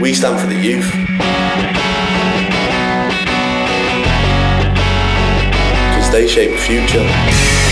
We stand for the youth. Because they shape the future.